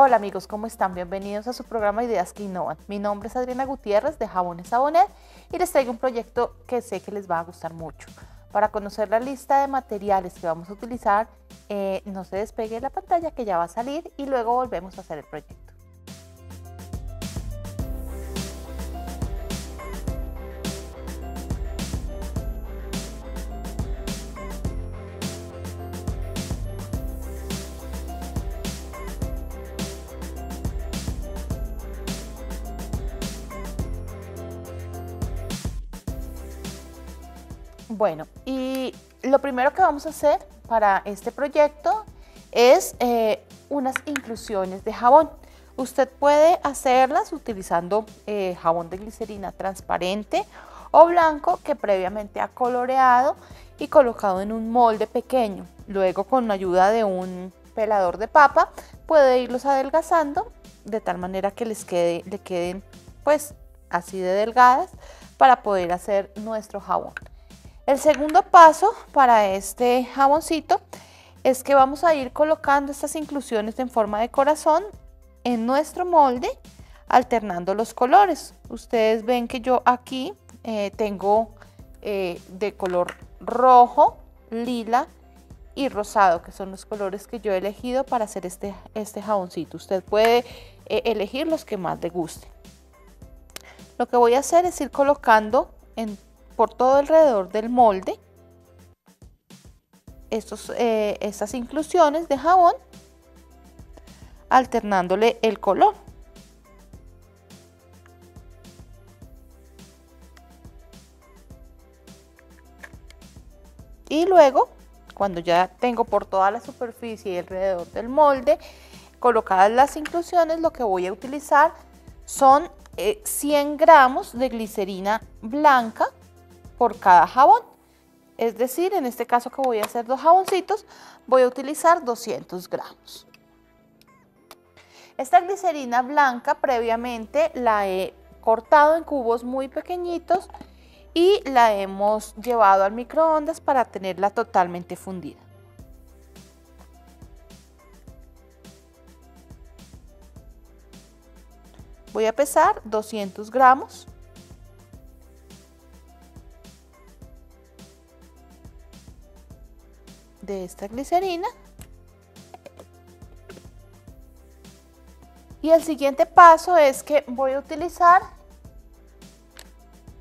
Hola amigos, ¿cómo están? Bienvenidos a su programa Ideas que Innovan. Mi nombre es Adriana Gutiérrez de Jabones Sabonet y les traigo un proyecto que sé que les va a gustar mucho. Para conocer la lista de materiales que vamos a utilizar, eh, no se despegue la pantalla que ya va a salir y luego volvemos a hacer el proyecto. Bueno, y lo primero que vamos a hacer para este proyecto es eh, unas inclusiones de jabón. Usted puede hacerlas utilizando eh, jabón de glicerina transparente o blanco que previamente ha coloreado y colocado en un molde pequeño. Luego con ayuda de un pelador de papa puede irlos adelgazando de tal manera que les quede, le queden pues así de delgadas para poder hacer nuestro jabón. El segundo paso para este jaboncito es que vamos a ir colocando estas inclusiones en forma de corazón en nuestro molde alternando los colores. Ustedes ven que yo aquí eh, tengo eh, de color rojo, lila y rosado, que son los colores que yo he elegido para hacer este, este jaboncito. Usted puede eh, elegir los que más le gusten. Lo que voy a hacer es ir colocando en por todo alrededor del molde estos, eh, estas inclusiones de jabón alternándole el color. Y luego, cuando ya tengo por toda la superficie y alrededor del molde colocadas las inclusiones, lo que voy a utilizar son 100 eh, gramos de glicerina blanca por cada jabón. Es decir, en este caso que voy a hacer dos jaboncitos, voy a utilizar 200 gramos. Esta glicerina blanca previamente la he cortado en cubos muy pequeñitos y la hemos llevado al microondas para tenerla totalmente fundida. Voy a pesar 200 gramos. De esta glicerina. Y el siguiente paso es que voy a utilizar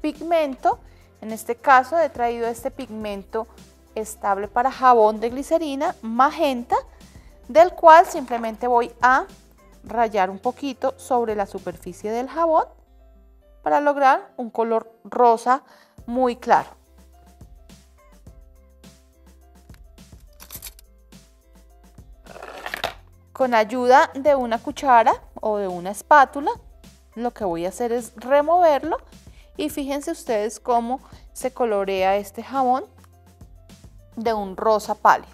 pigmento. En este caso he traído este pigmento estable para jabón de glicerina magenta, del cual simplemente voy a rayar un poquito sobre la superficie del jabón para lograr un color rosa muy claro. Con ayuda de una cuchara o de una espátula, lo que voy a hacer es removerlo y fíjense ustedes cómo se colorea este jabón de un rosa pálido.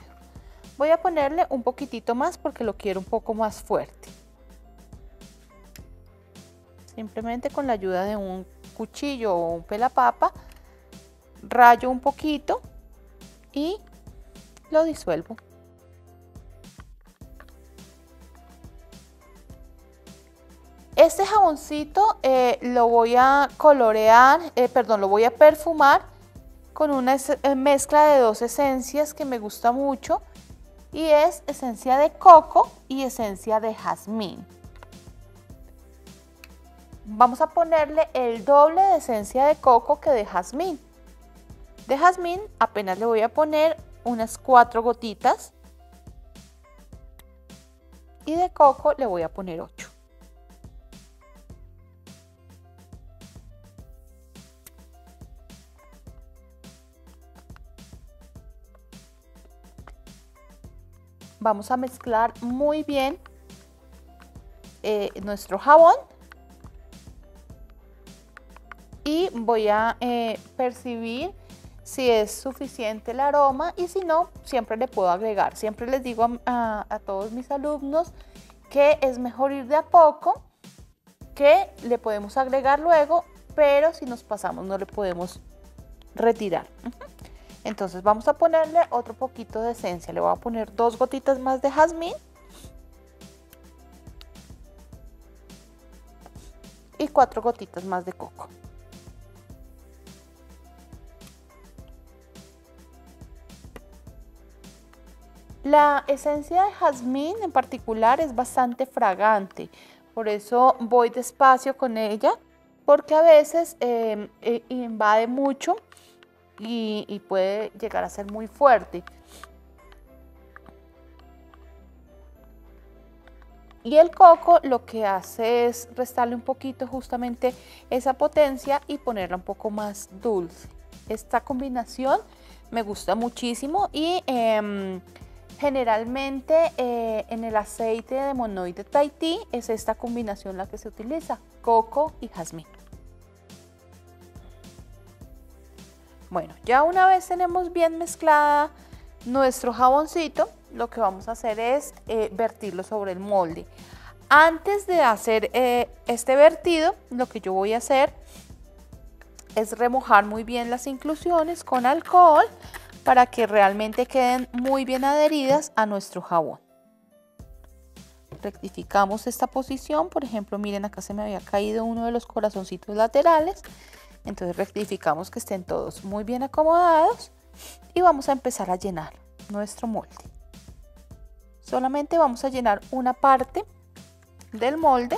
Voy a ponerle un poquitito más porque lo quiero un poco más fuerte. Simplemente con la ayuda de un cuchillo o un pelapapa, rayo un poquito y lo disuelvo. Este jaboncito eh, lo voy a colorear, eh, perdón, lo voy a perfumar con una eh, mezcla de dos esencias que me gusta mucho y es esencia de coco y esencia de jazmín. Vamos a ponerle el doble de esencia de coco que de jazmín. De jazmín apenas le voy a poner unas cuatro gotitas y de coco le voy a poner 8. Vamos a mezclar muy bien eh, nuestro jabón y voy a eh, percibir si es suficiente el aroma y si no, siempre le puedo agregar. Siempre les digo a, a todos mis alumnos que es mejor ir de a poco, que le podemos agregar luego, pero si nos pasamos no le podemos retirar. Entonces vamos a ponerle otro poquito de esencia. Le voy a poner dos gotitas más de jazmín. y cuatro gotitas más de coco. La esencia de jazmín en particular es bastante fragante, por eso voy despacio con ella, porque a veces em, eh, invade mucho y, puede llegar a ser muy fuerte. Y el coco lo que hace es restarle un poquito justamente esa potencia y ponerla un poco más dulce. Esta combinación me gusta muchísimo y em, generalmente eh, en el aceite de monoide Tahití es esta combinación la que se utiliza, coco y jazmín. Bueno, ya una vez tenemos bien mezclada nuestro jaboncito, lo que vamos a hacer es eh, vertirlo sobre el molde. Antes de hacer eh, este vertido, lo que yo voy a hacer es remojar muy bien las inclusiones con alcohol para que realmente queden muy bien adheridas a nuestro jabón. Rectificamos esta posición, por ejemplo, miren acá se me había caído uno de los corazoncitos laterales, entonces rectificamos que estén todos muy bien acomodados y vamos a empezar a llenar nuestro molde. Solamente vamos a llenar una parte del molde.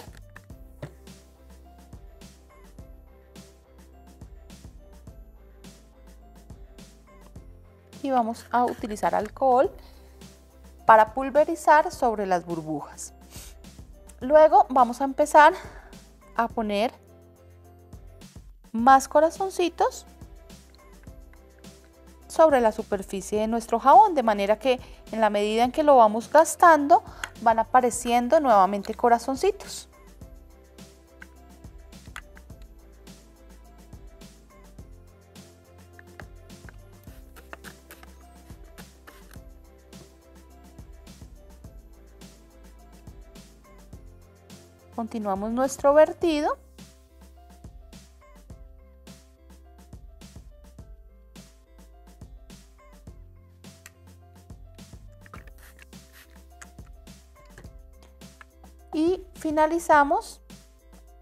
Y vamos a utilizar alcohol para pulverizar sobre las burbujas. Luego vamos a empezar a poner más corazoncitos sobre la superficie de nuestro jabón, de manera que en la medida en que lo vamos gastando van apareciendo nuevamente corazoncitos. Continuamos nuestro vertido. Y finalizamos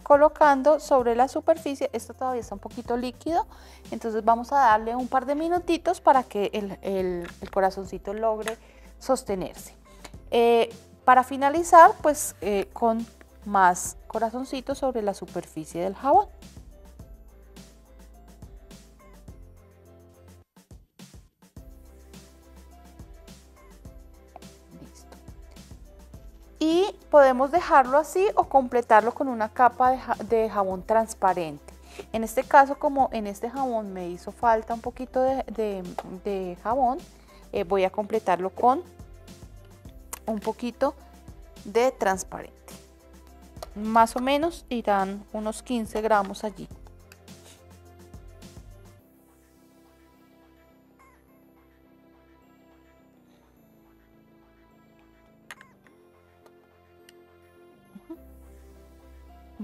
colocando sobre la superficie, esto todavía está un poquito líquido, entonces vamos a darle un par de minutitos para que el, corazoncito logre sostenerse. Eh, para finalizar, pues eh, con más corazoncitos sobre la superficie del jabón. Podemos dejarlo así o completarlo con una capa de, jabón transparente. En este caso, como en este jabón me hizo falta un poquito de, jabón, eh, voy a completarlo con un poquito de transparente. Más o menos irán unos 15 gramos allí.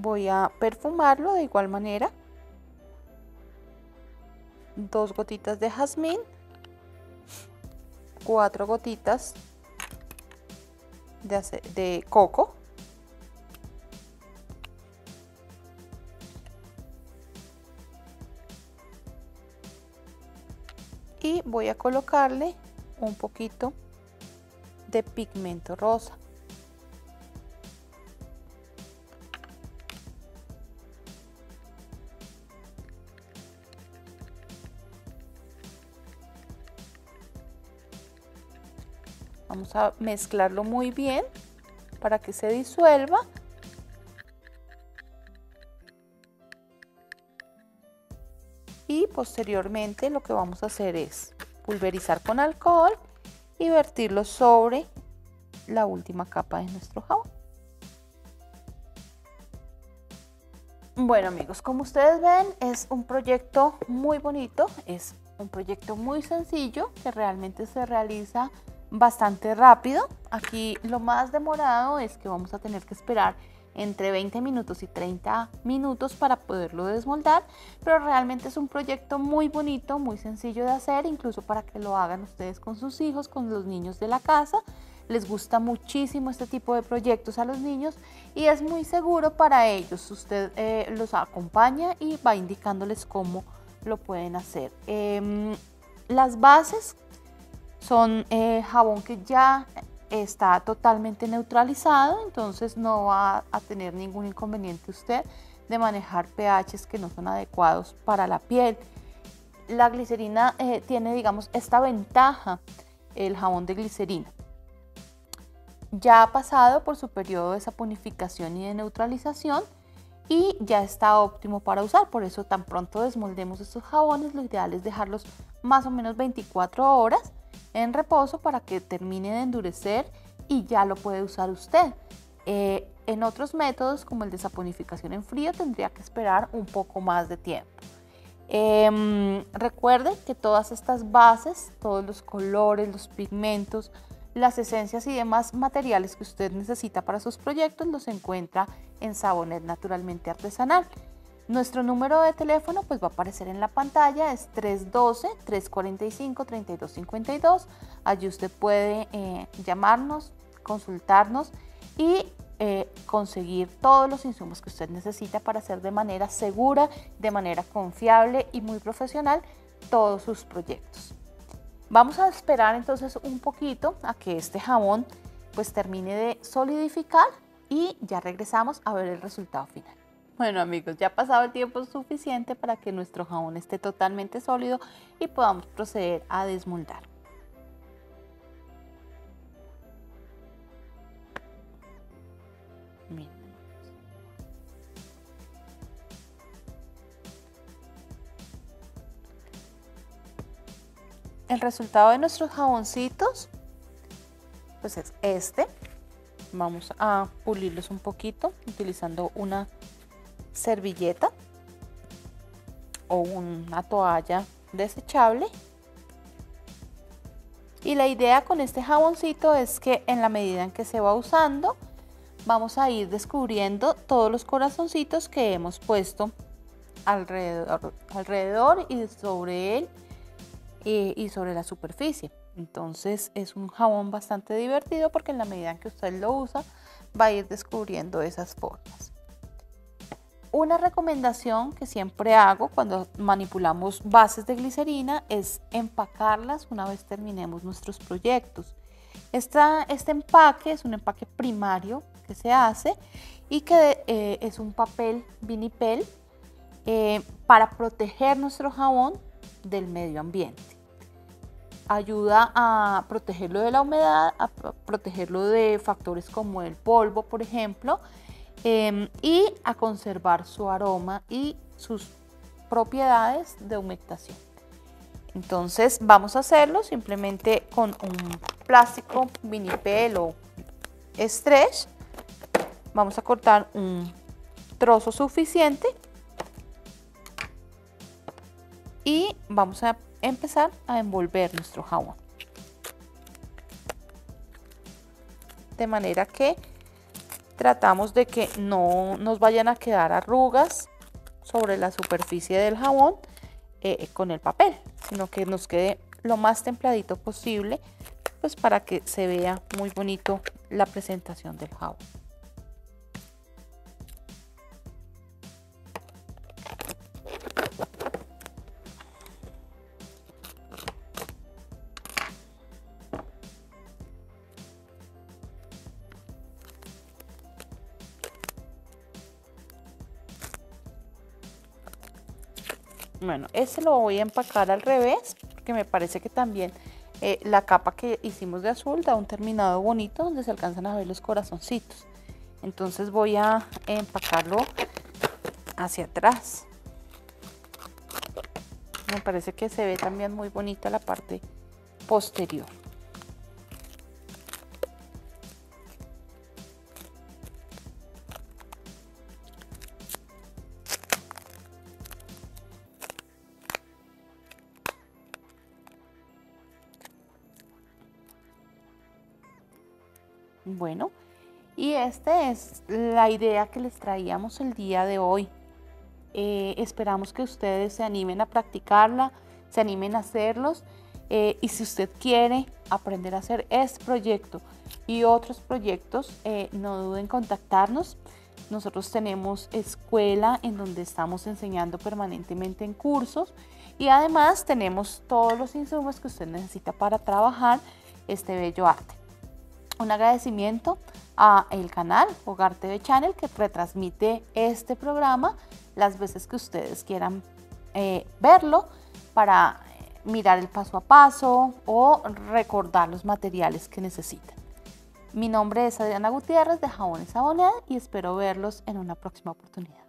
Voy a perfumarlo de igual manera. Dos gotitas de jazmín. Cuatro gotitas de, de coco. Y voy a colocarle un poquito de pigmento rosa A mezclarlo muy bien para que se disuelva. Y posteriormente lo que vamos a hacer es pulverizar con alcohol y vertirlo sobre la última capa de nuestro jabón. Bueno amigos, como ustedes ven es un proyecto muy bonito, es un proyecto muy sencillo que realmente se realiza bastante rápido. Aquí lo más demorado es que vamos a tener que esperar entre 20 minutos y 30 minutos para poderlo desmoldar, pero realmente es un proyecto muy bonito, muy sencillo de hacer, incluso para que lo hagan ustedes con sus hijos, con los niños de la casa. les gusta muchísimo este tipo de proyectos a los niños y es muy seguro para ellos. Usted eh, los acompaña y va indicándoles cómo lo pueden hacer. Em, las bases son eh, jabón que ya está totalmente neutralizado, entonces no va a tener ningún inconveniente usted de manejar pHs que no son adecuados para la piel. La glicerina eh, tiene, digamos, esta ventaja, el jabón de glicerina. Ya ha pasado por su periodo de saponificación y de neutralización y ya está óptimo para usar. Por eso tan pronto desmoldemos estos jabones, lo ideal es dejarlos más o menos 24 horas en reposo para que termine de endurecer y ya lo puede usar usted. Eh, en otros métodos, como el de saponificación en frío, tendría que esperar un poco más de tiempo. Eh, recuerden que todas estas bases, todos los colores, los pigmentos, las esencias y demás materiales que usted necesita para sus proyectos los encuentra en Sabonet Naturalmente Artesanal. Nuestro número de teléfono pues va a aparecer en la pantalla, es 312-345-3252. Allí usted puede eh, llamarnos, consultarnos y eh, conseguir todos los insumos que usted necesita para hacer de manera segura, de manera confiable y muy profesional todos sus proyectos. Vamos a esperar entonces un poquito a que este jabón pues termine de solidificar y ya regresamos a ver el resultado final. Bueno amigos, ya ha pasado el tiempo suficiente para que nuestro jabón esté totalmente sólido y podamos proceder a desmoldar. El resultado de nuestros jaboncitos pues es este. Vamos a pulirlos un poquito utilizando una servilleta o una toalla desechable. Y la idea con este jaboncito es que en la medida en que se va usando, vamos a ir descubriendo todos los corazoncitos que hemos puesto alrededor, alrededor y sobre él y, y sobre la superficie. Entonces es un jabón bastante divertido porque en la medida en que usted lo usa, va a ir descubriendo esas formas. Una recomendación que siempre hago cuando manipulamos bases de glicerina es empacarlas una vez terminemos nuestros proyectos. este empaque es un empaque primario que se hace y que eh, es un papel vinipel eh, para proteger nuestro jabón del medio ambiente. Ayuda a protegerlo de la humedad, a protegerlo de factores como el polvo, por ejemplo, Em, y a conservar su aroma y sus propiedades de humectación. Entonces vamos a hacerlo simplemente con un plástico vinipel o stretch. Vamos a cortar un trozo suficiente y vamos a empezar a envolver nuestro jabón. De manera que tratamos de que no nos vayan a quedar arrugas sobre la superficie del jabón eh, con el papel, sino que nos quede lo más templadito posible, pues para que se vea muy bonito la presentación del jabón. Bueno, este lo voy a empacar al revés porque me parece que también eh, la capa que hicimos de azul da un terminado bonito donde se alcanzan a ver los corazoncitos. Entonces voy a empacarlo hacia atrás. Me parece que se ve también muy bonita la parte posterior. Bueno, y esta es la idea que les traíamos el día de hoy. Eh, esperamos que ustedes se animen a practicarla, se animen a hacerlos Eh, y si usted quiere aprender a hacer este proyecto y otros proyectos, eh, no duden en contactarnos. Nosotros tenemos escuela en donde estamos enseñando permanentemente en cursos y además tenemos todos los insumos que usted necesita para trabajar este bello arte. Un agradecimiento a el canal Hogar TV Channel que retransmite este programa las veces que ustedes quieran eh, verlo para mirar el paso a paso o recordar los materiales que necesitan. Mi nombre es Adriana Gutiérrez de Jabones Sabonet y espero verlos en una próxima oportunidad.